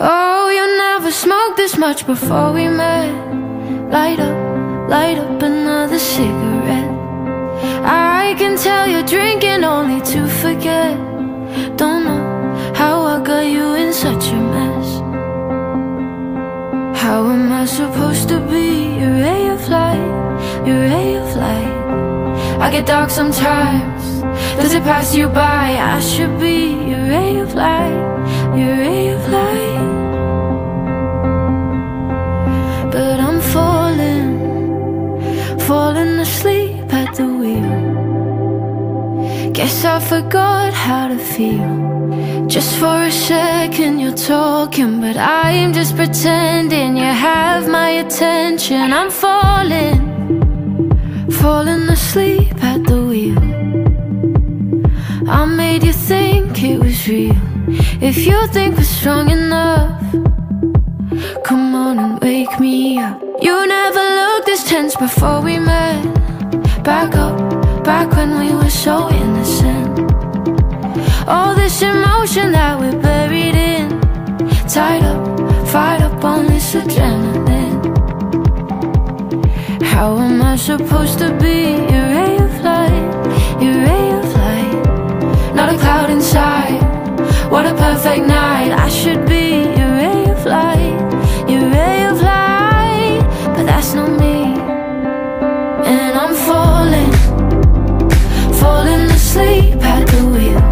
Oh, you never smoked this much before we met. Light up, light up another cigarette. I can tell you're drinking only to forget. Don't know how I got you in such a mess. How am I supposed to be? Your ray of light, your ray of light. I get dark sometimes, does it pass you by? I should be. Your ray of light, ray of light. Falling asleep at the wheel. Guess I forgot how to feel. Just for a second you're talking But I'm just pretending you have my attention. I'm falling, falling asleep at the wheel. I made you think it was real If you think we're strong enough Come on and wake me up. You never looked this tense before we met. Back up, back when we were so innocent. All this emotion that we're buried in. Tied up, fired up on this adrenaline. How am I supposed to be? Your ray of light, your ray of light. Not a cloud inside, perfect night. I should be your ray of light Your ray of light But that's not me. And I'm falling Falling asleep at the wheel.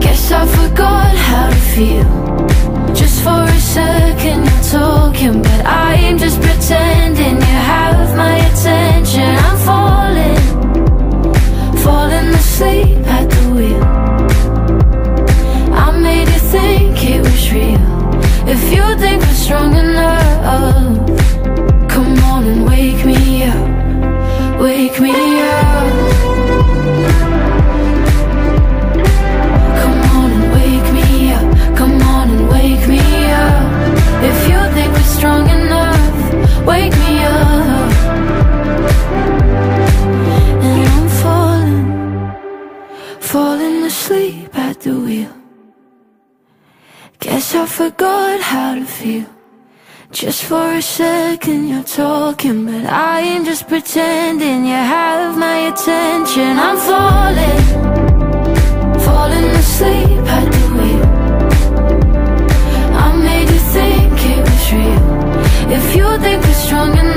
Guess I forgot how to feel. Just for a second you're talking But I'm just pretending you have my attention strong enough. Come on and wake me up, wake me up. Come on and wake me up. Come on and wake me up. If you think we're strong enough Wake me up. And I'm falling Falling asleep at the wheel. Guess I forgot how to feel just for a second you're talking But I am just pretending. You have my attention. I'm falling Falling asleep, I do it I made you think it was real. If you think we're strong enough